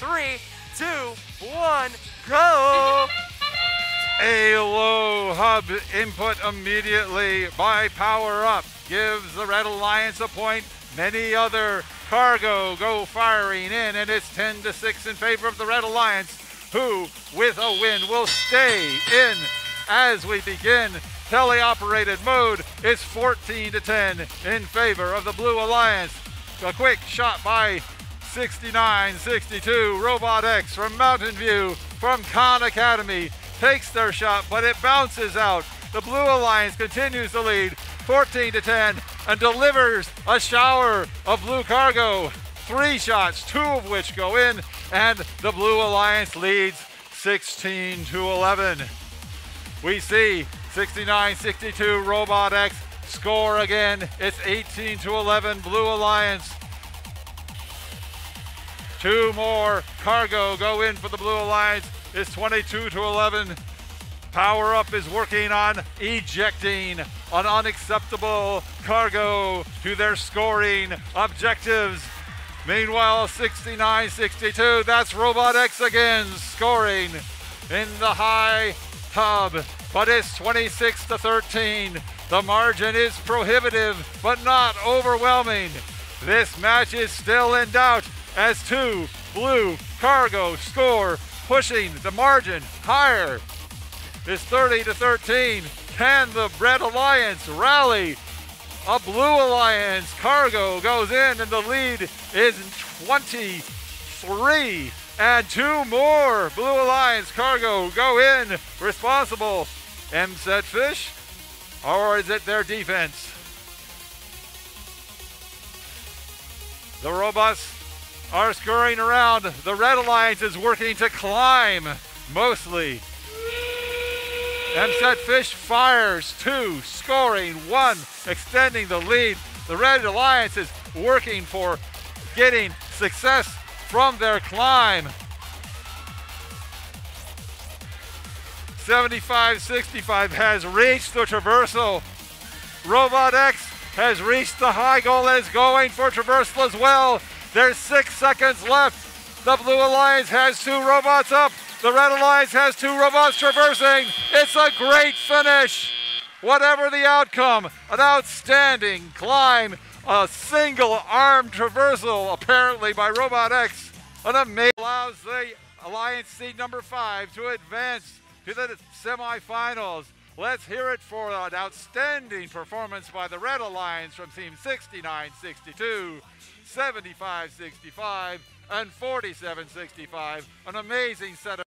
three, two, one, go! A low hub input immediately by Power Up gives the Red Alliance a point. Many other cargo go firing in, and it's 10 to 6 in favor of the Red Alliance, who, with a win, will stay in as we begin teleoperated mode. It's 14 to 10 in favor of the Blue Alliance. A quick shot by 69-62 Robot X from Mountain View from Khan Academy takes their shot, but it bounces out. The Blue Alliance continues to lead 14 to 10 and delivers a shower of blue cargo. Three shots, two of which go in, and the Blue Alliance leads 16 to 11. We see 69-62 Robot X score again. It's 18 to 11 Blue Alliance. Two more cargo go in for the Blue Alliance. It's 22 to 11. Power Up is working on ejecting an unacceptable cargo to their scoring objectives. Meanwhile, 69-62, that's Robot X again scoring in the high hub, but it's 26 to 13. The margin is prohibitive, but not overwhelming. This match is still in doubt as two blue cargo score, pushing the margin higher. It's 30 to 13. Can the Red Alliance rally? A Blue Alliance cargo goes in, and the lead is 23. And two more Blue Alliance cargo go in, responsible. MSET Fish, or is it their defense? The robots are scurrying around. The Red Alliance is working to climb, mostly. MSET Fish fires two, scoring one, extending the lead. The Red Alliance is working for getting success from their climb. 75-65 has reached the traversal. Robot X has reached the high goal and is going for traversal as well. There's six seconds left. The Blue Alliance has two robots up. The Red Alliance has two robots traversing. It's a great finish. Whatever the outcome, an outstanding climb, a single arm traversal apparently by Robot X. An amazing allows the Alliance seed number five to advance to the semifinals. Let's hear it for an outstanding performance by the Red Alliance from Team 69-62, 75-65, and 47-65. An amazing set of